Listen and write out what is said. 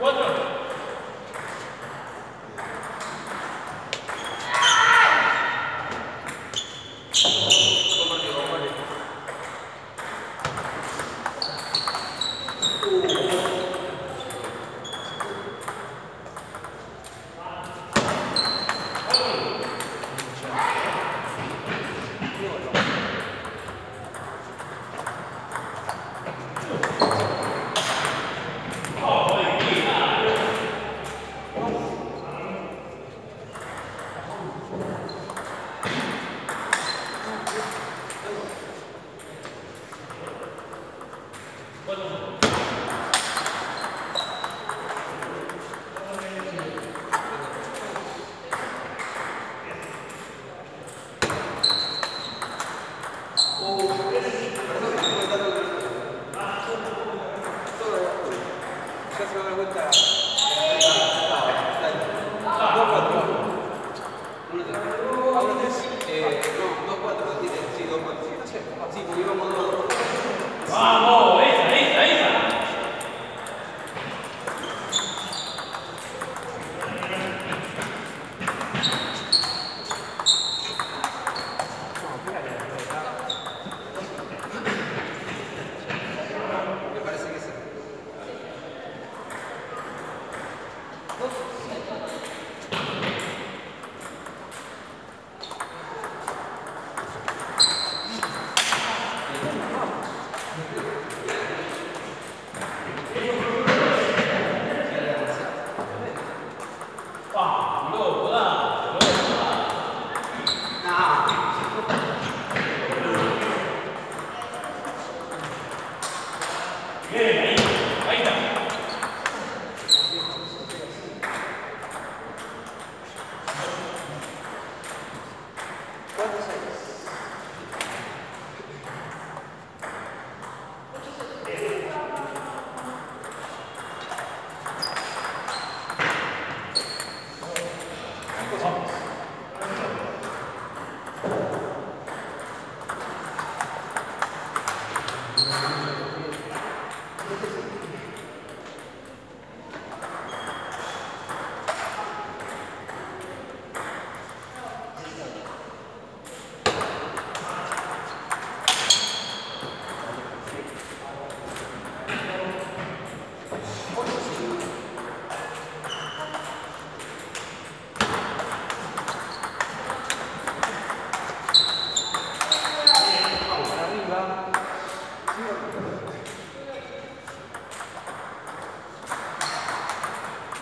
Wonderful. está a aguentar. Gracias. What is